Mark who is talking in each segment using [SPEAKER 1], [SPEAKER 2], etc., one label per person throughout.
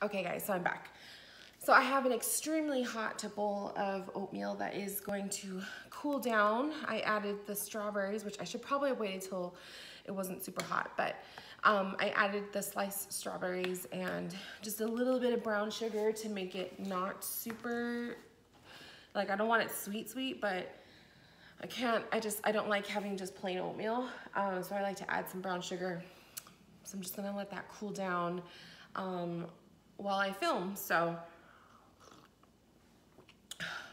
[SPEAKER 1] Okay guys, so I'm back. So I have an extremely hot bowl of oatmeal that is going to cool down. I added the strawberries, which I should probably have waited till it wasn't super hot, but um, I added the sliced strawberries and just a little bit of brown sugar to make it not super, like I don't want it sweet sweet, but I can't, I just, I don't like having just plain oatmeal. Um, so I like to add some brown sugar. So I'm just gonna let that cool down um, while I film. So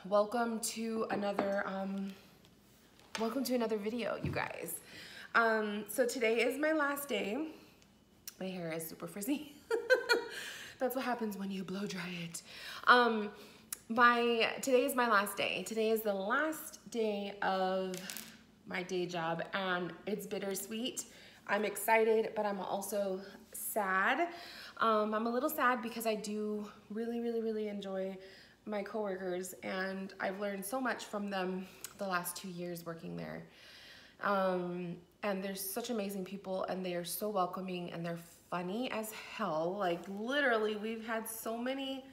[SPEAKER 1] welcome to another, um, welcome to another video, you guys. Um, so today is my last day. My hair is super frizzy. That's what happens when you blow dry it. Um, my, today is my last day. Today is the last day of my day job and it's bittersweet. I'm excited, but I'm also sad. Um, I'm a little sad because I do really, really, really enjoy my coworkers and I've learned so much from them the last two years working there. Um, and they're such amazing people and they are so welcoming and they're funny as hell. Like literally we've had so many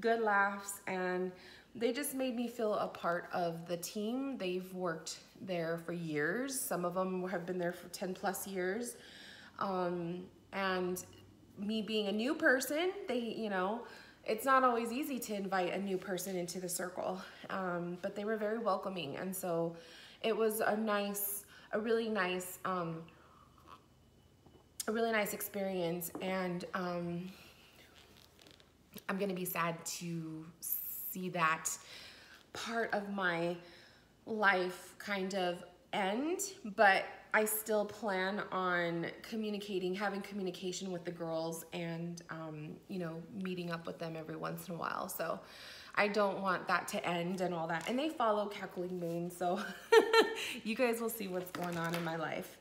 [SPEAKER 1] good laughs and they just made me feel a part of the team. They've worked there for years. Some of them have been there for 10 plus years. Um, and me being a new person, they, you know, it's not always easy to invite a new person into the circle, um, but they were very welcoming. And so it was a nice, a really nice, um, a really nice experience. And um, I'm gonna be sad to see that part of my life kind of end, but I still plan on communicating, having communication with the girls and, um, you know, meeting up with them every once in a while. So I don't want that to end and all that. And they follow Cackling Moon, so you guys will see what's going on in my life.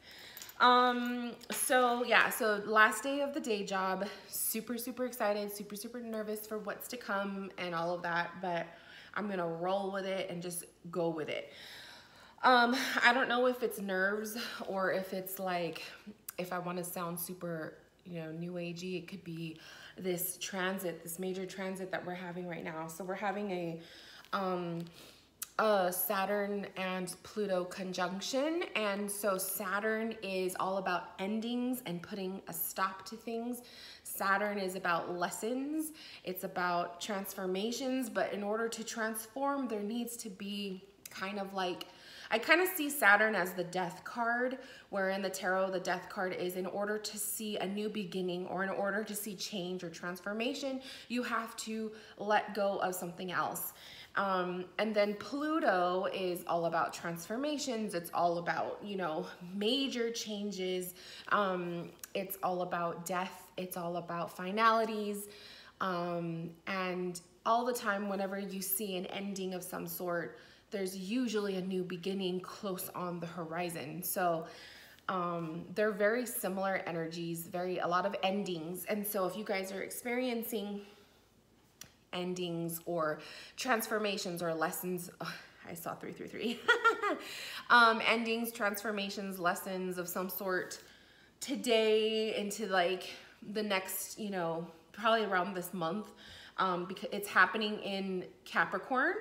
[SPEAKER 1] Um, so yeah, so last day of the day job, super, super excited, super, super nervous for what's to come and all of that, but I'm gonna roll with it and just go with it. Um, I don't know if it's nerves or if it's like, if I want to sound super, you know, new agey, it could be this transit, this major transit that we're having right now. So we're having a, um, a Saturn and Pluto conjunction. And so Saturn is all about endings and putting a stop to things. Saturn is about lessons. It's about transformations. But in order to transform, there needs to be kind of like I kind of see Saturn as the death card, where in the tarot, the death card is in order to see a new beginning or in order to see change or transformation, you have to let go of something else. Um, and then Pluto is all about transformations. It's all about, you know, major changes. Um, it's all about death. It's all about finalities. Um, and all the time, whenever you see an ending of some sort, there's usually a new beginning close on the horizon. So um, they're very similar energies, very a lot of endings. And so if you guys are experiencing endings or transformations or lessons, oh, I saw 333, um, endings, transformations, lessons of some sort today into like the next, you know, probably around this month um, because it's happening in Capricorn.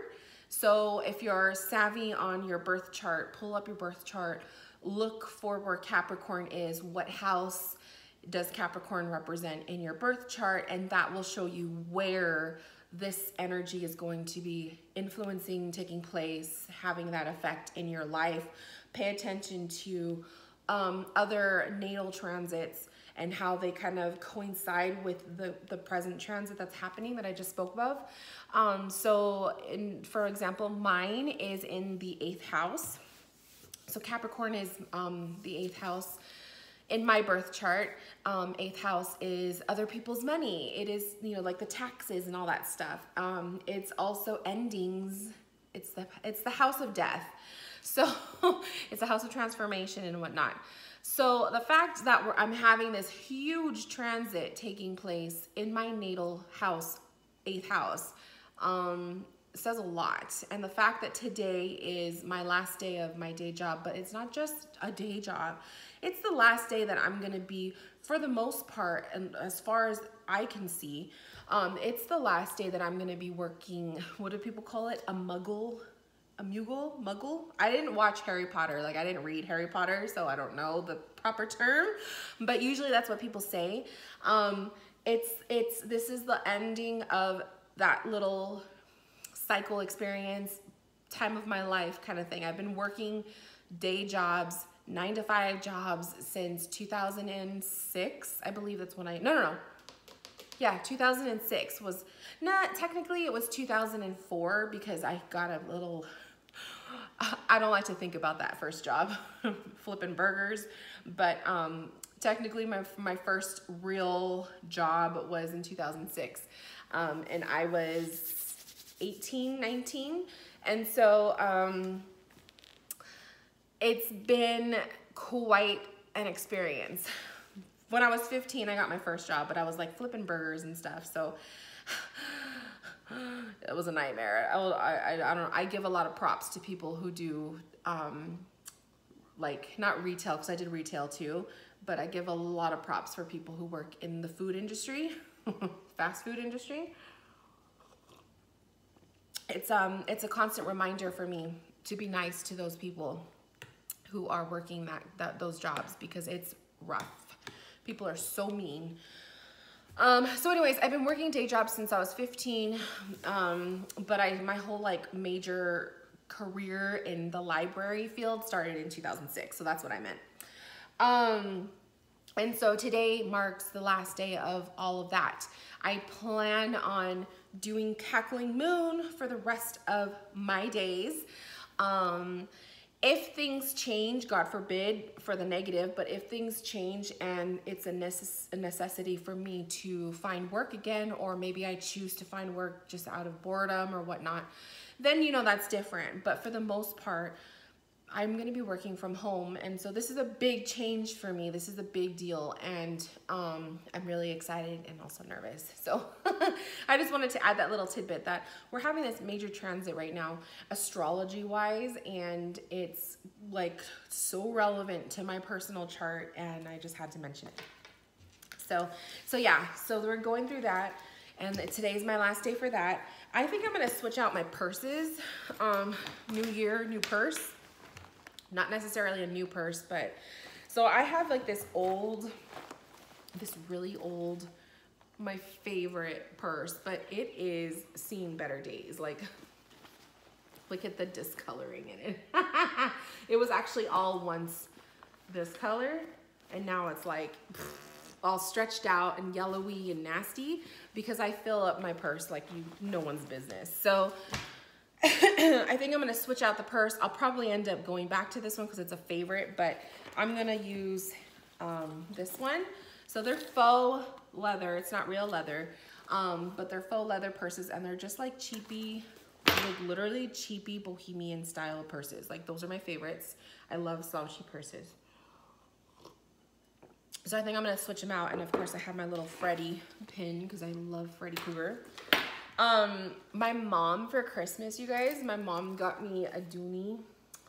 [SPEAKER 1] So if you're savvy on your birth chart, pull up your birth chart, look for where Capricorn is, what house does Capricorn represent in your birth chart, and that will show you where this energy is going to be influencing, taking place, having that effect in your life. Pay attention to um, other natal transits and how they kind of coincide with the, the present transit that's happening that I just spoke of. Um, so in, for example, mine is in the eighth house. So Capricorn is um, the eighth house in my birth chart, um, eighth house is other people's money. It is, you know, like the taxes and all that stuff. Um, it's also endings. It's the, it's the house of death. So it's a house of transformation and whatnot. So the fact that I'm having this huge transit taking place in my natal house, eighth house, um, says a lot. And the fact that today is my last day of my day job, but it's not just a day job. It's the last day that I'm gonna be, for the most part, and as far as I can see. Um, it's the last day that I'm gonna be working, what do people call it? A muggle, a muggle, muggle? I didn't watch Harry Potter, like I didn't read Harry Potter, so I don't know the proper term, but usually that's what people say. Um, it's, it's, this is the ending of that little cycle experience, time of my life kind of thing. I've been working day jobs, nine to five jobs since 2006. I believe that's when I, no, no, no. Yeah, 2006 was, not technically it was 2004 because I got a little, I don't like to think about that first job, flipping burgers, but um, technically my, my first real job was in 2006. Um, and I was 18, 19. And so um, it's been quite an experience. When I was 15, I got my first job, but I was like flipping burgers and stuff. So it was a nightmare. I, I, I, don't I give a lot of props to people who do um, like not retail because I did retail too, but I give a lot of props for people who work in the food industry, fast food industry. It's um it's a constant reminder for me to be nice to those people who are working that, that those jobs because it's rough. People are so mean. Um, so anyways, I've been working day jobs since I was 15, um, but I my whole like major career in the library field started in 2006. So that's what I meant. Um, and so today marks the last day of all of that. I plan on doing Cackling Moon for the rest of my days. Um, if things change, God forbid for the negative, but if things change and it's a, necess a necessity for me to find work again, or maybe I choose to find work just out of boredom or whatnot, then you know that's different. But for the most part, I'm gonna be working from home. And so this is a big change for me. This is a big deal. And um, I'm really excited and also nervous. So I just wanted to add that little tidbit that we're having this major transit right now, astrology wise, and it's like so relevant to my personal chart. And I just had to mention it. So, so yeah, so we're going through that. And today's my last day for that. I think I'm gonna switch out my purses. Um, new year, new purse not necessarily a new purse, but so I have like this old, this really old, my favorite purse, but it is seen better days. Like, look at the discoloring in it. it was actually all once this color, and now it's like all stretched out and yellowy and nasty because I fill up my purse like you no one's business. So I think I'm gonna switch out the purse. I'll probably end up going back to this one because it's a favorite, but I'm gonna use um, this one. So they're faux leather, it's not real leather, um, but they're faux leather purses and they're just like cheapy, like literally cheapy bohemian style purses. Like those are my favorites. I love slouchy purses. So I think I'm gonna switch them out. And of course I have my little Freddy pin because I love Freddy Krueger. Um, my mom for Christmas, you guys, my mom got me a Dooney,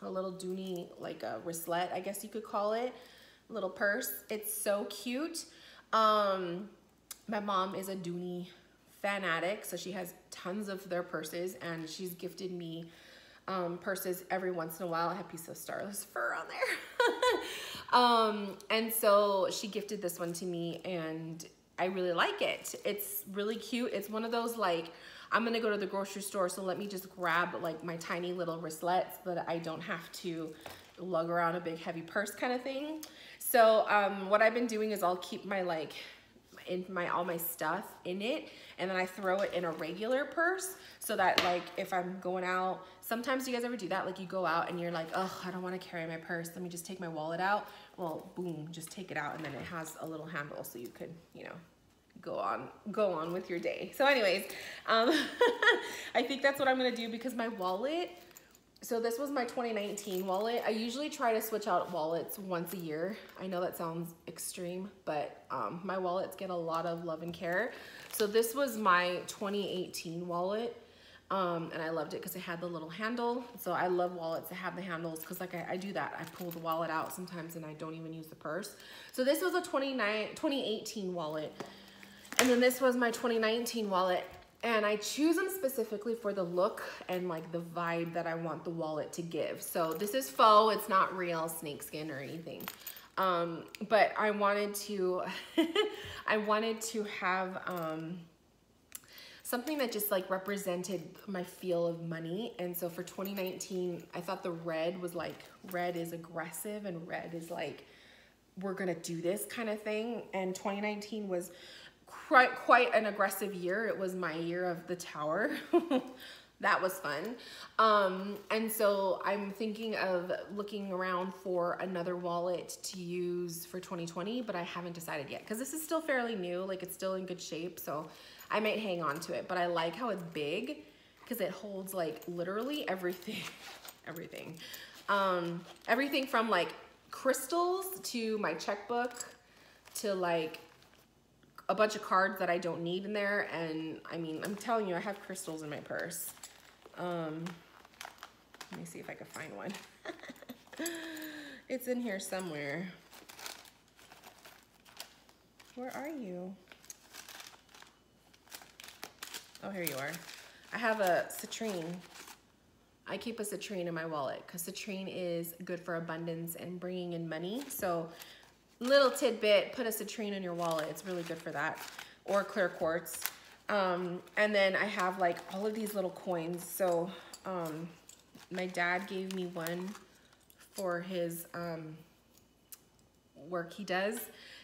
[SPEAKER 1] a little Dooney, like a wristlet, I guess you could call it, little purse. It's so cute. Um, my mom is a Dooney fanatic, so she has tons of their purses, and she's gifted me um, purses every once in a while. I have a piece of starless fur on there. um, and so she gifted this one to me, and I really like it. It's really cute. It's one of those like, I'm gonna go to the grocery store, so let me just grab like my tiny little wristlets that I don't have to lug around a big heavy purse kind of thing. So um, what I've been doing is I'll keep my like, in my all my stuff in it and then I throw it in a regular purse so that like if I'm going out sometimes you guys ever do that like you go out and you're like oh I don't want to carry my purse let me just take my wallet out well boom just take it out and then it has a little handle so you could you know go on go on with your day so anyways um I think that's what I'm gonna do because my wallet so this was my 2019 wallet. I usually try to switch out wallets once a year. I know that sounds extreme, but um, my wallets get a lot of love and care. So this was my 2018 wallet. Um, and I loved it because it had the little handle. So I love wallets that have the handles because like I, I, do that. I pull the wallet out sometimes and I don't even use the purse. So this was a 29, 2018 wallet. And then this was my 2019 wallet. And I choose them specifically for the look and like the vibe that I want the wallet to give. So this is faux, it's not real snakeskin or anything. Um, but I wanted to, I wanted to have, um, something that just like represented my feel of money. And so for 2019, I thought the red was like, red is aggressive and red is like, we're gonna do this kind of thing. And 2019 was quite, quite an aggressive year. It was my year of the tower. that was fun. Um, and so I'm thinking of looking around for another wallet to use for 2020, but I haven't decided yet because this is still fairly new, like it's still in good shape. So I might hang on to it, but I like how it's big because it holds like literally everything, everything. Um, everything from like crystals to my checkbook to like a bunch of cards that I don't need in there. And I mean, I'm telling you, I have crystals in my purse. Um, let me see if I can find one. it's in here somewhere. Where are you? Oh, here you are. I have a citrine. I keep a citrine in my wallet because citrine is good for abundance and bringing in money. So little tidbit, put a citrine in your wallet. It's really good for that. Or clear quartz. Um, and then I have like all of these little coins. So um, my dad gave me one for his um, work he does.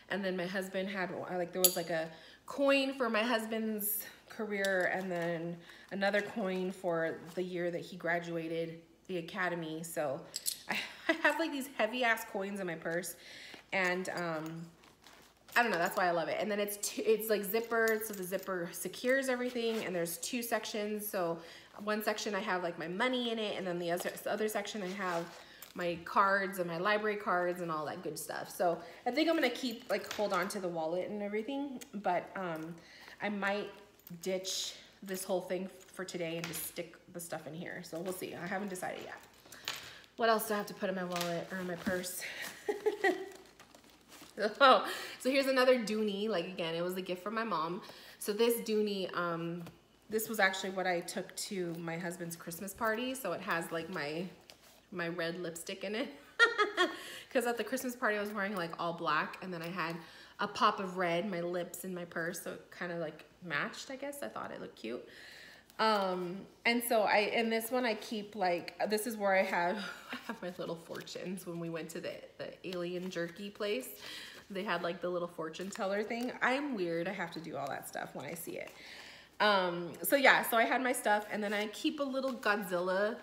[SPEAKER 1] And then my husband had, like there was like a coin for my husband's career and then another coin for the year that he graduated the academy. So I, I have like these heavy ass coins in my purse and um, I don't know, that's why I love it. And then it's two, it's like zippered, so the zipper secures everything and there's two sections. So one section I have like my money in it and then the other, the other section I have my cards and my library cards and all that good stuff. So I think I'm gonna keep like hold on to the wallet and everything, but um, I might ditch this whole thing for today and just stick the stuff in here. So we'll see. I haven't decided yet. What else do I have to put in my wallet or in my purse? oh, so here's another Dooney. Like again, it was a gift from my mom. So this Dooney, um, this was actually what I took to my husband's Christmas party. So it has like my, my red lipstick in it. Because at the Christmas party, I was wearing like all black and then I had a pop of red, my lips in my purse. So it kind of like matched, I guess. I thought it looked cute. Um, and so I, in this one, I keep like, this is where I have, I have my little fortunes when we went to the, the alien jerky place. They had like the little fortune teller thing. I'm weird. I have to do all that stuff when I see it. Um, so yeah, so I had my stuff and then I keep a little Godzilla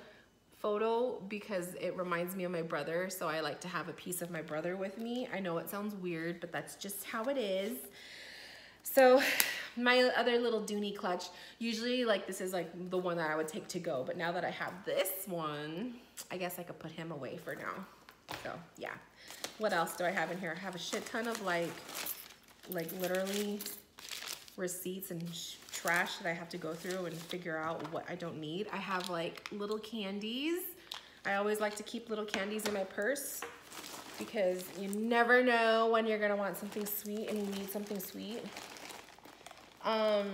[SPEAKER 1] photo because it reminds me of my brother. So I like to have a piece of my brother with me. I know it sounds weird, but that's just how it is. So my other little Dooney clutch, usually like this is like the one that I would take to go, but now that I have this one, I guess I could put him away for now. So yeah. What else do I have in here? I have a shit ton of like, like literally receipts and trash that I have to go through and figure out what I don't need. I have like little candies. I always like to keep little candies in my purse because you never know when you're gonna want something sweet and you need something sweet. Um,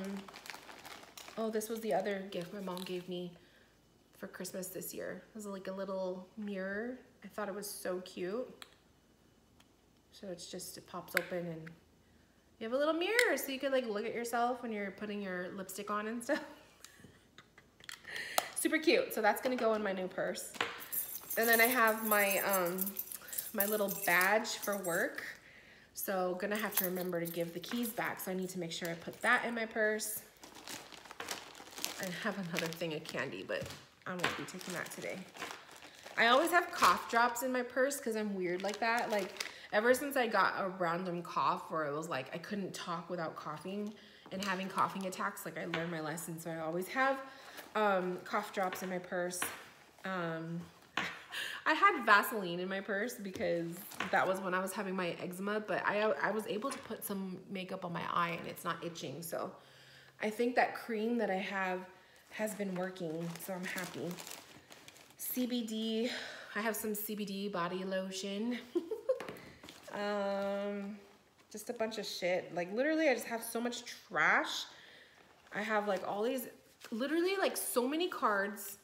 [SPEAKER 1] oh, this was the other gift my mom gave me for Christmas this year. It was like a little mirror. I thought it was so cute. So it's just, it pops open and you have a little mirror so you could like look at yourself when you're putting your lipstick on and stuff. Super cute. So that's gonna go in my new purse. And then I have my, um, my little badge for work. So gonna have to remember to give the keys back. So I need to make sure I put that in my purse. I have another thing of candy, but I won't be taking that today. I always have cough drops in my purse because I'm weird like that. Like ever since I got a random cough where it was like I couldn't talk without coughing and having coughing attacks, like I learned my lesson. So I always have um, cough drops in my purse. Um, I had Vaseline in my purse because that was when I was having my eczema, but I, I was able to put some makeup on my eye and it's not itching. So I think that cream that I have has been working, so I'm happy. CBD, I have some CBD body lotion. um, just a bunch of shit. Like literally I just have so much trash. I have like all these, literally like so many cards,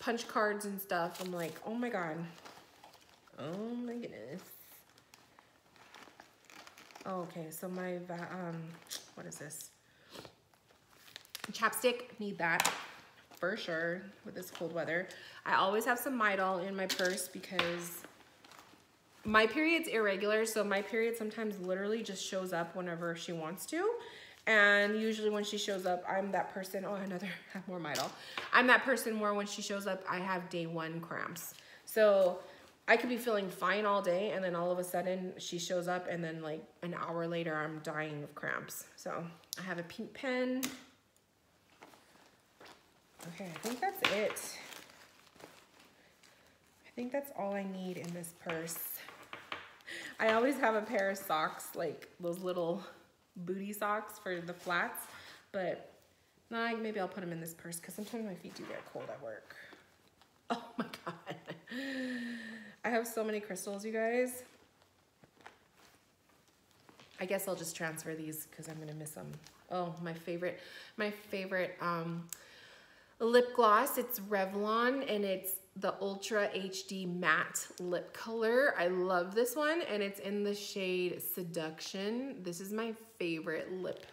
[SPEAKER 1] punch cards and stuff. I'm like, oh my God. Oh my goodness. Oh, okay, so my, um, what is this? Chapstick, need that for sure with this cold weather. I always have some Midol in my purse because my period's irregular, so my period sometimes literally just shows up whenever she wants to. And usually when she shows up, I'm that person, oh, another, have more Midol. I'm that person where when she shows up, I have day one cramps. So I could be feeling fine all day and then all of a sudden she shows up and then like an hour later, I'm dying of cramps. So I have a pink pen. Okay, I think that's it. I think that's all I need in this purse. I always have a pair of socks, like those little booty socks for the flats, but nah, maybe I'll put them in this purse because sometimes my feet do get cold at work. Oh my God. I have so many crystals, you guys. I guess I'll just transfer these because I'm gonna miss them. Oh, my favorite, my favorite um, lip gloss. It's Revlon and it's the Ultra HD Matte Lip Color. I love this one and it's in the shade Seduction. This is my favorite lip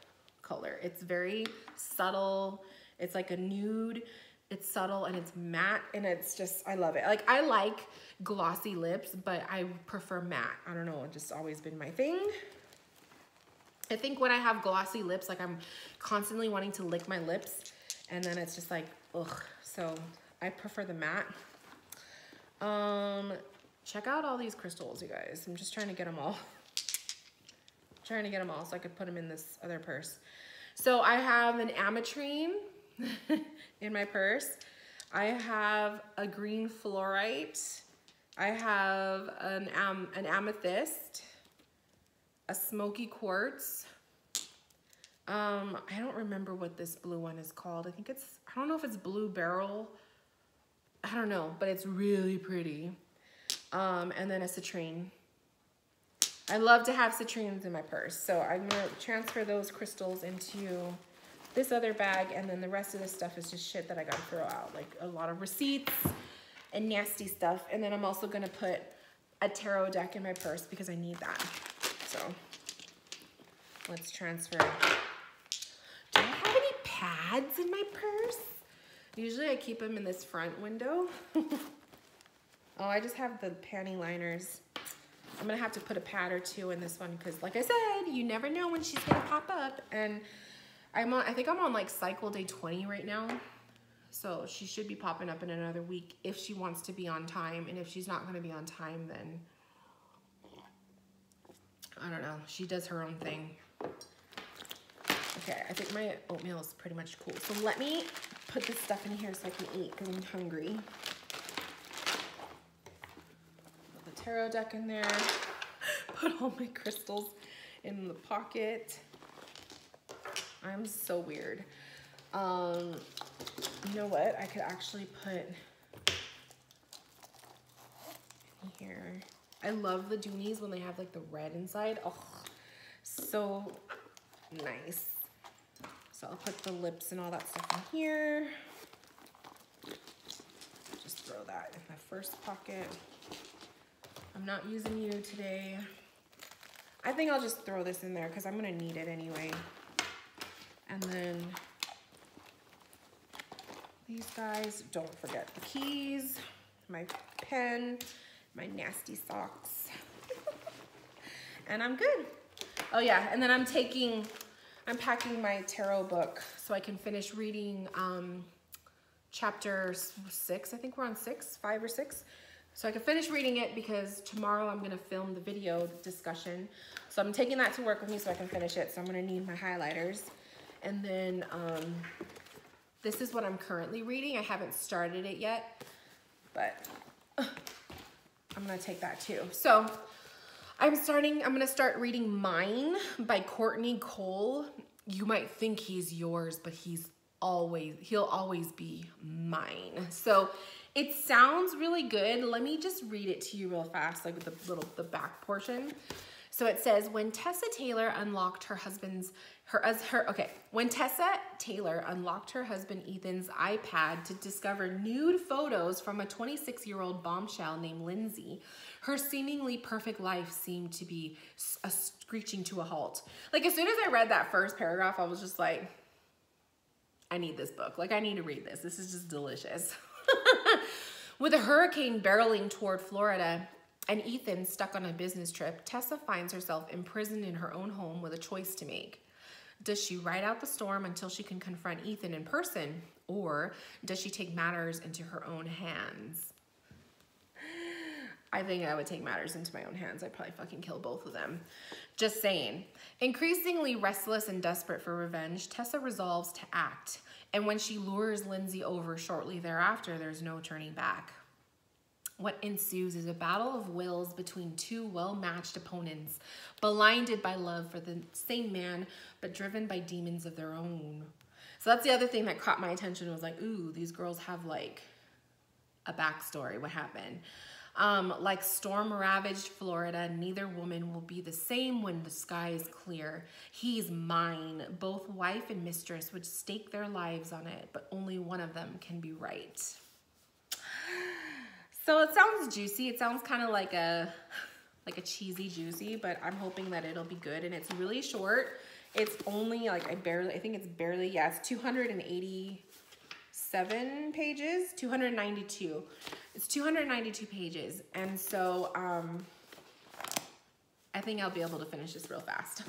[SPEAKER 1] color. It's very subtle. It's like a nude. It's subtle and it's matte and it's just, I love it. Like I like glossy lips, but I prefer matte. I don't know, it's just always been my thing. I think when I have glossy lips, like I'm constantly wanting to lick my lips and then it's just like, ugh. So I prefer the matte. Um, check out all these crystals, you guys. I'm just trying to get them all. trying to get them all so I could put them in this other purse. So I have an ametrine in my purse. I have a green fluorite. I have an, an amethyst, a smoky quartz. Um, I don't remember what this blue one is called. I think it's, I don't know if it's blue beryl I don't know, but it's really pretty. Um, and then a citrine. I love to have citrines in my purse. So I'm gonna transfer those crystals into this other bag and then the rest of this stuff is just shit that I gotta throw out. Like a lot of receipts and nasty stuff. And then I'm also gonna put a tarot deck in my purse because I need that. So let's transfer. Do I have any pads in my purse? Usually I keep them in this front window. oh, I just have the panty liners. I'm gonna have to put a pad or two in this one because like I said, you never know when she's gonna pop up. And I'm on, I think I'm on like cycle day 20 right now. So she should be popping up in another week if she wants to be on time. And if she's not gonna be on time, then I don't know. She does her own thing. Okay, I think my oatmeal is pretty much cool. So let me put this stuff in here so I can eat because I'm hungry. Put the tarot deck in there. Put all my crystals in the pocket. I'm so weird. Um, you know what? I could actually put here. I love the Doonies when they have like the red inside. Oh, so nice. So I'll put the lips and all that stuff in here. Just throw that in my first pocket. I'm not using you today. I think I'll just throw this in there because I'm gonna need it anyway. And then these guys, don't forget the keys, my pen, my nasty socks. and I'm good. Oh yeah, and then I'm taking I'm packing my tarot book so I can finish reading um, chapter six. I think we're on six, five or six. So I can finish reading it because tomorrow I'm gonna film the video discussion. So I'm taking that to work with me so I can finish it. So I'm gonna need my highlighters. And then um, this is what I'm currently reading. I haven't started it yet, but I'm gonna take that too. So I'm starting, I'm gonna start reading Mine by Courtney Cole. You might think he's yours, but he's always, he'll always be mine. So it sounds really good. Let me just read it to you real fast, like the little, the back portion. So it says when Tessa Taylor unlocked her husband's her as her okay when Tessa Taylor unlocked her husband Ethan's iPad to discover nude photos from a 26 year old bombshell named Lindsay, her seemingly perfect life seemed to be a screeching to a halt. Like as soon as I read that first paragraph, I was just like, I need this book. Like I need to read this. This is just delicious. With a hurricane barreling toward Florida, and Ethan stuck on a business trip, Tessa finds herself imprisoned in her own home with a choice to make. Does she ride out the storm until she can confront Ethan in person, or does she take matters into her own hands? I think I would take matters into my own hands. I'd probably fucking kill both of them. Just saying. Increasingly restless and desperate for revenge, Tessa resolves to act. And when she lures Lindsay over shortly thereafter, there's no turning back. What ensues is a battle of wills between two well-matched opponents, blinded by love for the same man, but driven by demons of their own. So that's the other thing that caught my attention was like, ooh, these girls have like a backstory, what happened. Um, like storm-ravaged Florida, neither woman will be the same when the sky is clear. He's mine. Both wife and mistress would stake their lives on it, but only one of them can be right. So it sounds juicy. It sounds kind of like a like a cheesy juicy, but I'm hoping that it'll be good. And it's really short. It's only like I barely, I think it's barely, yeah, it's 287 pages, 292. It's 292 pages. And so um, I think I'll be able to finish this real fast.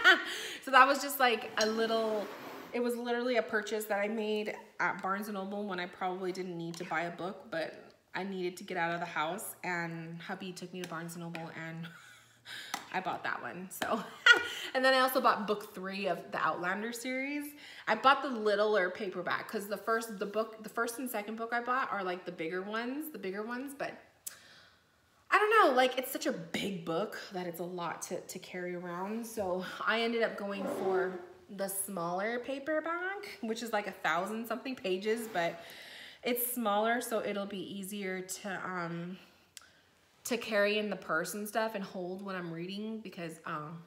[SPEAKER 1] so that was just like a little, it was literally a purchase that I made at Barnes & Noble when I probably didn't need to buy a book, but I needed to get out of the house and hubby took me to Barnes & Noble and I bought that one. So, and then I also bought book three of the Outlander series. I bought the littler paperback because the first, the book, the first and second book I bought are like the bigger ones, the bigger ones, but I don't know, like it's such a big book that it's a lot to, to carry around. So I ended up going for the smaller paperback, which is like a thousand something pages, but it's smaller, so it'll be easier to um, to carry in the purse and stuff and hold when I'm reading because um,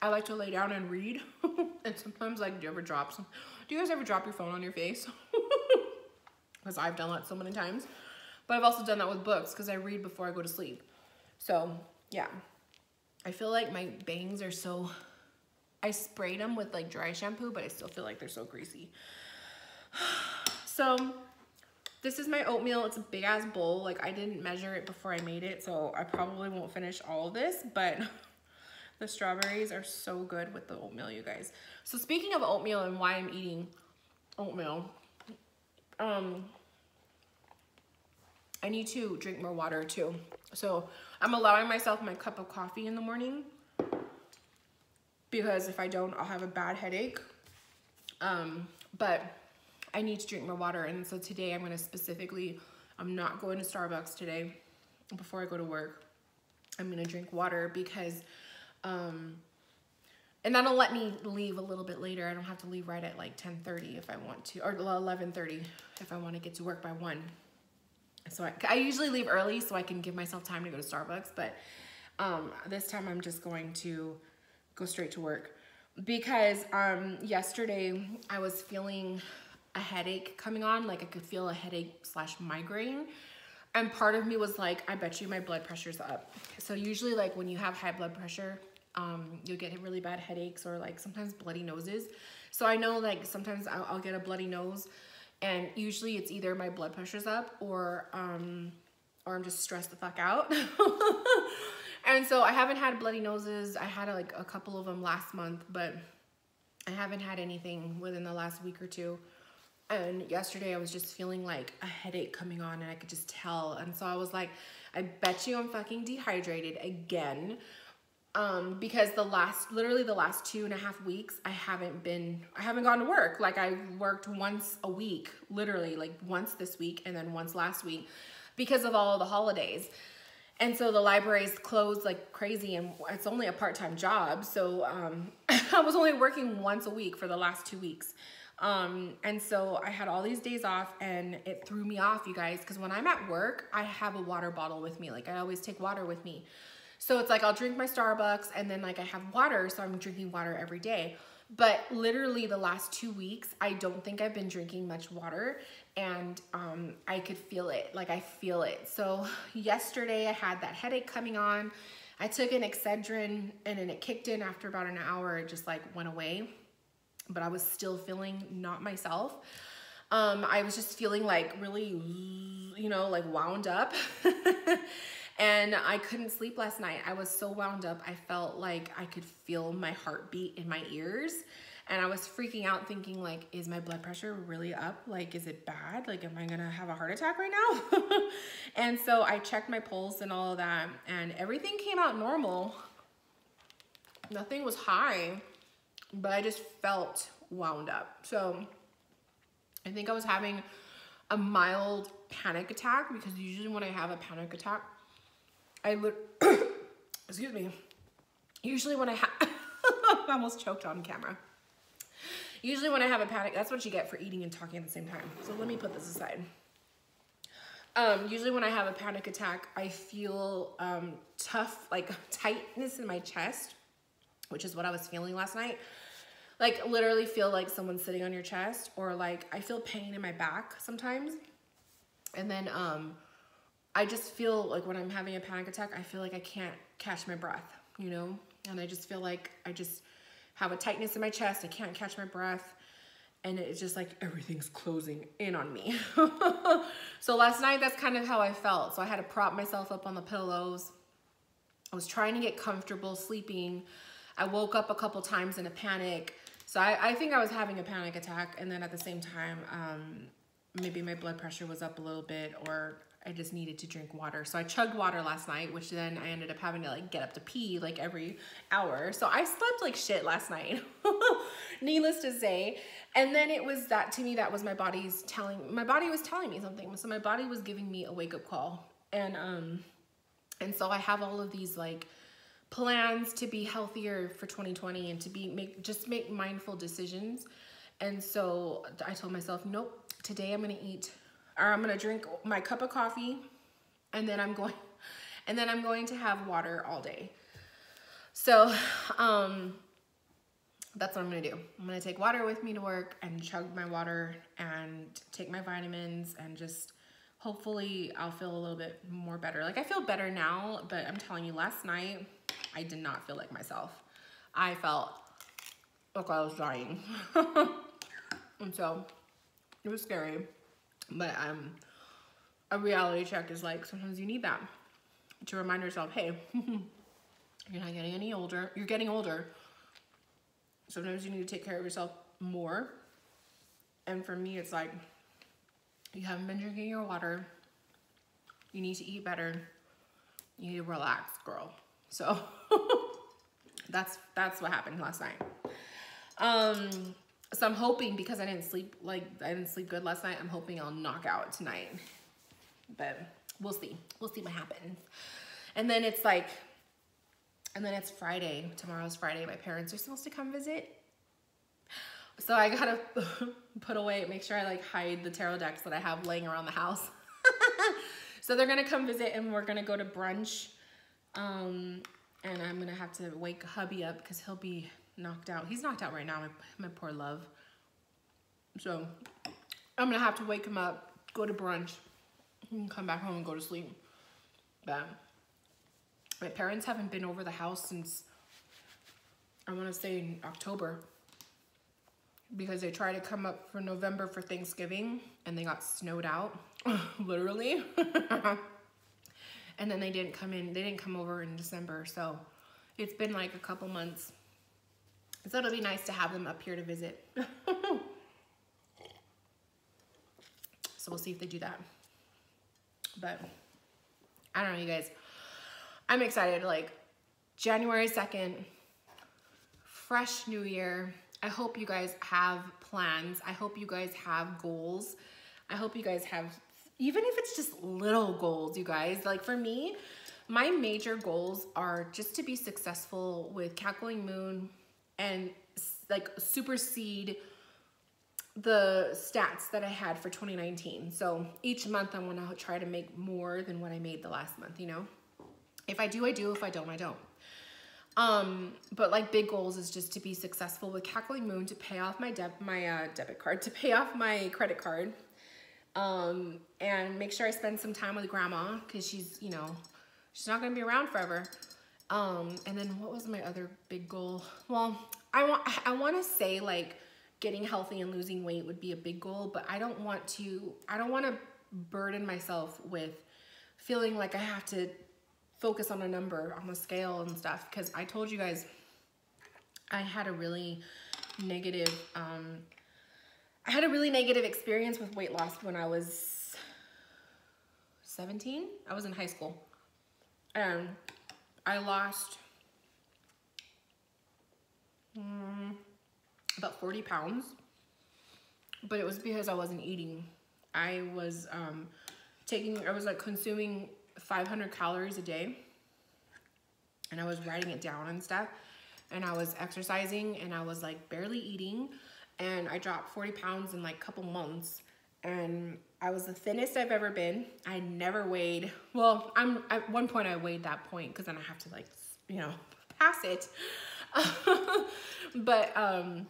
[SPEAKER 1] I like to lay down and read. and sometimes like, do you ever drop some? Do you guys ever drop your phone on your face? Because I've done that so many times. But I've also done that with books because I read before I go to sleep. So yeah, I feel like my bangs are so, I sprayed them with like dry shampoo, but I still feel like they're so greasy. So this is my oatmeal. It's a big ass bowl. Like I didn't measure it before I made it, so I probably won't finish all of this, but the strawberries are so good with the oatmeal, you guys. So speaking of oatmeal and why I'm eating oatmeal, um, I need to drink more water too. So I'm allowing myself my cup of coffee in the morning because if I don't, I'll have a bad headache. Um, but I need to drink more water. And so today I'm gonna specifically, I'm not going to Starbucks today before I go to work. I'm gonna drink water because, um, and that'll let me leave a little bit later. I don't have to leave right at like 10.30 if I want to, or 11.30 if I wanna get to work by one. So I, I usually leave early so I can give myself time to go to Starbucks, but um, this time I'm just going to go straight to work because um, yesterday I was feeling a headache coming on. Like I could feel a headache slash migraine. And part of me was like, I bet you my blood pressure's up. So usually like when you have high blood pressure, um, you'll get really bad headaches or like sometimes bloody noses. So I know like sometimes I'll, I'll get a bloody nose and usually it's either my blood pressure's up or, um, or I'm just stressed the fuck out. and so I haven't had bloody noses. I had like a couple of them last month, but I haven't had anything within the last week or two. And yesterday I was just feeling like a headache coming on and I could just tell. And so I was like, I bet you I'm fucking dehydrated again. Um, because the last, literally the last two and a half weeks, I haven't been, I haven't gone to work. Like I worked once a week, literally like once this week and then once last week because of all the holidays. And so the library's closed like crazy and it's only a part-time job. So um, I was only working once a week for the last two weeks. Um, and so I had all these days off and it threw me off, you guys, because when I'm at work, I have a water bottle with me. Like I always take water with me. So it's like I'll drink my Starbucks and then like I have water, so I'm drinking water every day. But literally the last two weeks, I don't think I've been drinking much water and um, I could feel it, like I feel it. So yesterday I had that headache coming on. I took an Excedrin and then it kicked in after about an hour, it just like went away. But I was still feeling not myself. Um, I was just feeling like really, you know, like wound up. and I couldn't sleep last night. I was so wound up. I felt like I could feel my heartbeat in my ears. And I was freaking out thinking like, is my blood pressure really up? Like, is it bad? Like, am I gonna have a heart attack right now? and so I checked my pulse and all of that and everything came out normal. Nothing was high, but I just felt wound up. So I think I was having a mild panic attack because usually when I have a panic attack, I excuse me, usually when I have, I almost choked on camera. Usually when I have a panic, that's what you get for eating and talking at the same time. So let me put this aside. Um, usually when I have a panic attack, I feel um, tough, like tightness in my chest, which is what I was feeling last night. Like literally feel like someone's sitting on your chest or like I feel pain in my back sometimes. And then um, I just feel like when I'm having a panic attack, I feel like I can't catch my breath, you know? And I just feel like I just have a tightness in my chest. I can't catch my breath. And it's just like everything's closing in on me. so last night, that's kind of how I felt. So I had to prop myself up on the pillows. I was trying to get comfortable sleeping. I woke up a couple times in a panic. So I, I think I was having a panic attack. And then at the same time, um, maybe my blood pressure was up a little bit or I just needed to drink water. So I chugged water last night, which then I ended up having to like get up to pee like every hour. So I slept like shit last night, needless to say. And then it was that to me, that was my body's telling, my body was telling me something. So my body was giving me a wake up call. And, um, and so I have all of these like plans to be healthier for 2020 and to be, make, just make mindful decisions. And so I told myself, nope, today I'm to eat or I'm gonna drink my cup of coffee and then I'm going and then I'm going to have water all day. So um, that's what I'm gonna do. I'm gonna take water with me to work and chug my water and take my vitamins and just hopefully I'll feel a little bit more better. Like I feel better now, but I'm telling you last night, I did not feel like myself. I felt like I was dying. and so it was scary. But um, a reality check is like sometimes you need that to remind yourself, hey, you're not getting any older. You're getting older. Sometimes you need to take care of yourself more. And for me, it's like you haven't been drinking your water. You need to eat better. You need to relax, girl. So that's that's what happened last night. Um, so I'm hoping because I didn't sleep like I didn't sleep good last night, I'm hoping I'll knock out tonight. But we'll see. We'll see what happens. And then it's like and then it's Friday. Tomorrow's Friday. My parents are supposed to come visit. So I gotta put away, make sure I like hide the tarot decks that I have laying around the house. so they're gonna come visit and we're gonna go to brunch. Um, and I'm gonna have to wake hubby up because he'll be knocked out. He's knocked out right now, my, my poor love. So I'm gonna have to wake him up, go to brunch, and come back home and go to sleep. But my parents haven't been over the house since, I wanna say in October because they tried to come up for November for Thanksgiving and they got snowed out, literally. and then they didn't come in, they didn't come over in December. So it's been like a couple months so it'll be nice to have them up here to visit. so we'll see if they do that. But I don't know, you guys. I'm excited. Like January 2nd, fresh new year. I hope you guys have plans. I hope you guys have goals. I hope you guys have, even if it's just little goals, you guys. Like for me, my major goals are just to be successful with Cackling Moon, and like supersede the stats that I had for 2019. So each month I'm gonna try to make more than what I made the last month, you know? If I do, I do. If I don't, I don't. Um, but like big goals is just to be successful with Cackling Moon to pay off my deb my uh, debit card, to pay off my credit card, um, and make sure I spend some time with grandma because she's, you know, she's not gonna be around forever. Um, and then what was my other big goal? Well, I want I want to say like getting healthy and losing weight would be a big goal, but I don't want to I don't want to burden myself with feeling like I have to focus on a number on the scale and stuff because I told you guys I had a really negative um I had a really negative experience with weight loss when I was 17. I was in high school. And I lost um, about 40 pounds, but it was because I wasn't eating. I was um, taking, I was like consuming 500 calories a day and I was writing it down and stuff. And I was exercising and I was like barely eating and I dropped 40 pounds in like a couple months and I was the thinnest I've ever been. I never weighed, well, I'm at one point I weighed that point because then I have to like, you know, pass it. but um,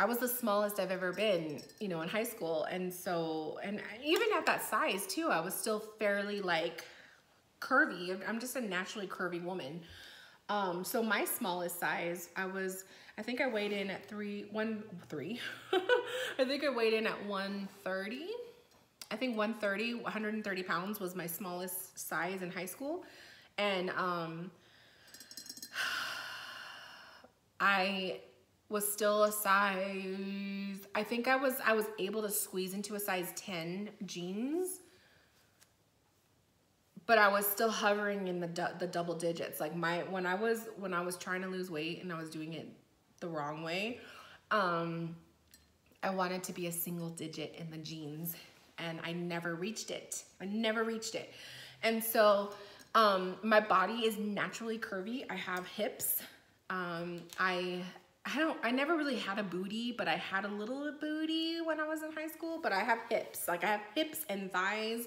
[SPEAKER 1] I was the smallest I've ever been, you know, in high school. And so, and even at that size too, I was still fairly like curvy. I'm just a naturally curvy woman. Um, so my smallest size, I was, I think I weighed in at three, one, three. I think I weighed in at 130. I think 130, 130 pounds was my smallest size in high school. And um, I was still a size, I think I was, I was able to squeeze into a size 10 jeans but I was still hovering in the the double digits. Like my when I was when I was trying to lose weight and I was doing it the wrong way, um, I wanted to be a single digit in the jeans, and I never reached it. I never reached it, and so um, my body is naturally curvy. I have hips. Um, I I don't, I never really had a booty, but I had a little booty when I was in high school, but I have hips. Like I have hips and thighs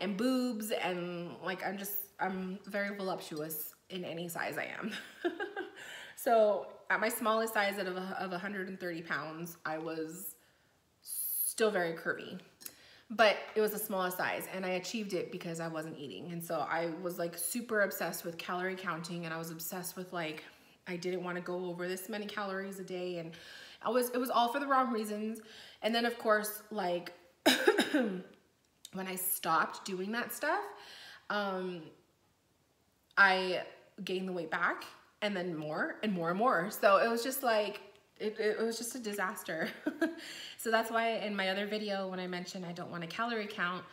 [SPEAKER 1] and boobs and like I'm just, I'm very voluptuous in any size I am. so at my smallest size of, of 130 pounds, I was still very curvy but it was the smallest size and I achieved it because I wasn't eating. And so I was like super obsessed with calorie counting and I was obsessed with like, I didn't want to go over this many calories a day. And I was, it was all for the wrong reasons. And then of course, like when I stopped doing that stuff, um, I gained the weight back and then more and more and more. So it was just like, it, it was just a disaster. so that's why in my other video, when I mentioned I don't want a calorie count,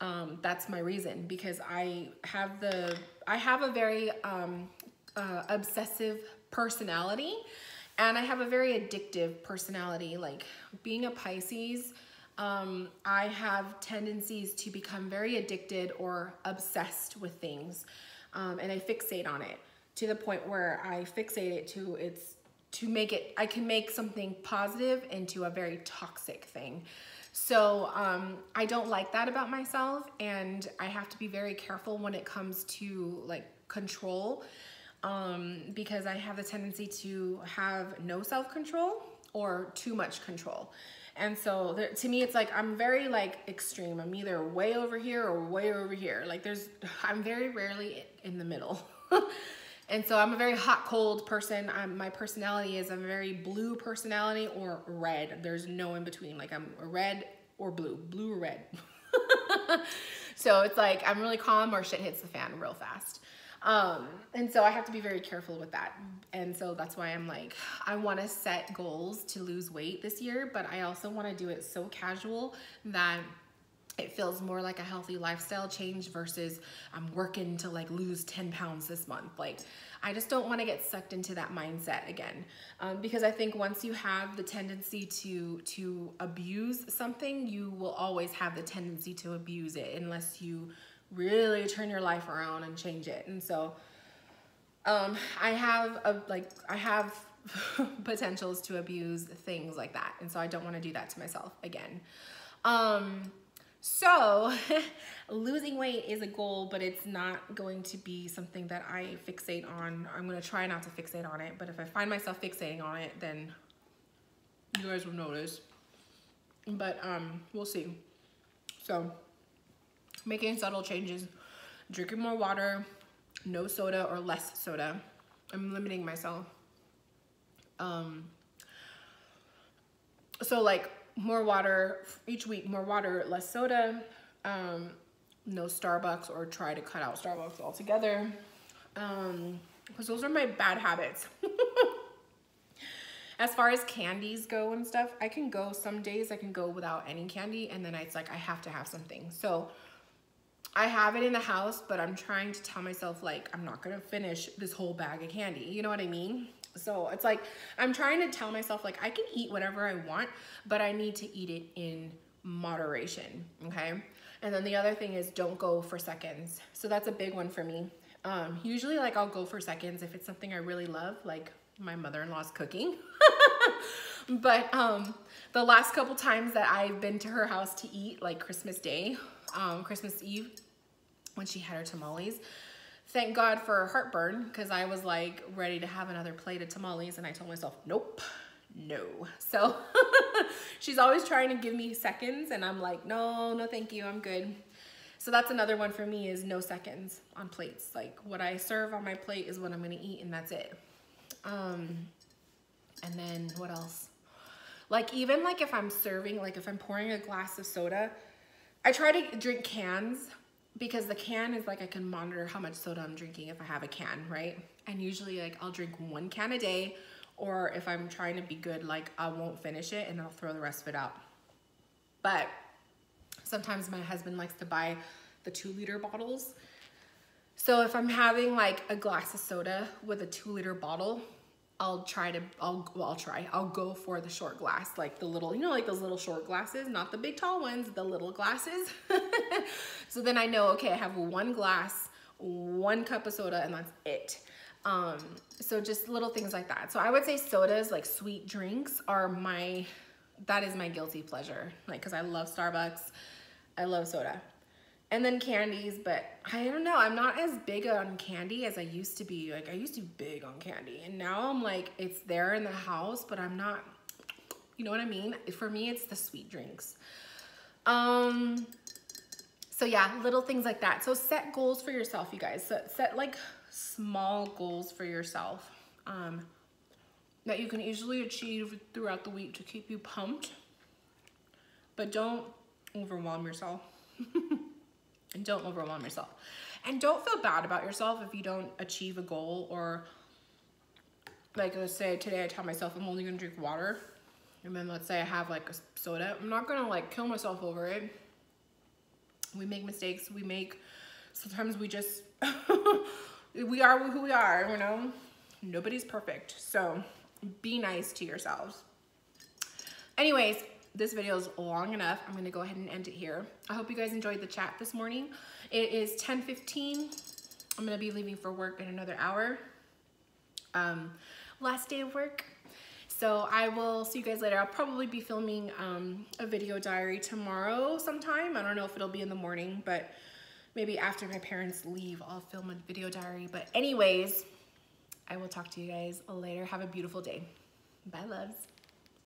[SPEAKER 1] um, that's my reason because I have the, I have a very um, uh, obsessive personality and I have a very addictive personality. Like being a Pisces, um, I have tendencies to become very addicted or obsessed with things. Um, and I fixate on it to the point where I fixate it to its to make it I can make something positive into a very toxic thing. So um, I don't like that about myself and I have to be very careful when it comes to like control um, because I have the tendency to have no self-control or too much control. And so there, to me, it's like, I'm very like extreme. I'm either way over here or way over here. Like there's, I'm very rarely in the middle. and so I'm a very hot, cold person. I'm, my personality is a very blue personality or red. There's no in between. Like I'm red or blue, blue or red. so it's like, I'm really calm or shit hits the fan real fast. Um, and so I have to be very careful with that. And so that's why I'm like, I want to set goals to lose weight this year, but I also want to do it so casual that it feels more like a healthy lifestyle change versus I'm working to like lose 10 pounds this month. Like, I just don't want to get sucked into that mindset again. Um, because I think once you have the tendency to, to abuse something, you will always have the tendency to abuse it unless you really turn your life around and change it. And so um, I have a, like, I have potentials to abuse things like that. And so I don't want to do that to myself again. Um, So losing weight is a goal, but it's not going to be something that I fixate on. I'm gonna try not to fixate on it, but if I find myself fixating on it, then you guys will notice. But um, we'll see. So making subtle changes, drinking more water, no soda or less soda. I'm limiting myself. Um, so like more water each week, more water, less soda, um, no Starbucks or try to cut out Starbucks altogether. Um, because those are my bad habits. as far as candies go and stuff, I can go some days I can go without any candy and then it's like I have to have something. So I have it in the house, but I'm trying to tell myself like I'm not gonna finish this whole bag of candy. You know what I mean? So it's like, I'm trying to tell myself like I can eat whatever I want, but I need to eat it in moderation, okay? And then the other thing is don't go for seconds. So that's a big one for me. Um, usually like I'll go for seconds if it's something I really love, like my mother-in-law's cooking. but um, the last couple times that I've been to her house to eat, like Christmas Day, um, Christmas Eve, when she had her tamales, Thank God for heartburn because I was like ready to have another plate of tamales and I told myself, nope, no. So she's always trying to give me seconds and I'm like, no, no, thank you, I'm good. So that's another one for me is no seconds on plates. Like what I serve on my plate is what I'm gonna eat and that's it. Um, and then what else? Like even like if I'm serving, like if I'm pouring a glass of soda, I try to drink cans because the can is like I can monitor how much soda I'm drinking if I have a can, right? And usually like I'll drink one can a day or if I'm trying to be good, like I won't finish it and I'll throw the rest of it out. But sometimes my husband likes to buy the two liter bottles. So if I'm having like a glass of soda with a two liter bottle, I'll try to, I'll, well, I'll try, I'll go for the short glass, like the little, you know, like those little short glasses, not the big tall ones, the little glasses. so then I know, okay, I have one glass, one cup of soda, and that's it. Um, so just little things like that. So I would say sodas, like sweet drinks are my, that is my guilty pleasure. Like, cause I love Starbucks. I love soda and then candies, but I don't know. I'm not as big on candy as I used to be. Like I used to be big on candy and now I'm like, it's there in the house, but I'm not, you know what I mean? For me, it's the sweet drinks. Um, so yeah, little things like that. So set goals for yourself, you guys. Set, set like small goals for yourself um, that you can easily achieve throughout the week to keep you pumped, but don't overwhelm yourself. and don't overwhelm yourself. And don't feel bad about yourself if you don't achieve a goal or like let's say today I tell myself I'm only gonna drink water and then let's say I have like a soda. I'm not gonna like kill myself over it. We make mistakes, we make, sometimes we just, we are who we are, you know? Nobody's perfect. So be nice to yourselves. Anyways, this video is long enough. I'm gonna go ahead and end it here. I hope you guys enjoyed the chat this morning. It is 10.15. I'm gonna be leaving for work in another hour. Um, last day of work. So I will see you guys later. I'll probably be filming um, a video diary tomorrow sometime. I don't know if it'll be in the morning, but maybe after my parents leave, I'll film a video diary. But anyways, I will talk to you guys later. Have a beautiful day. Bye, loves.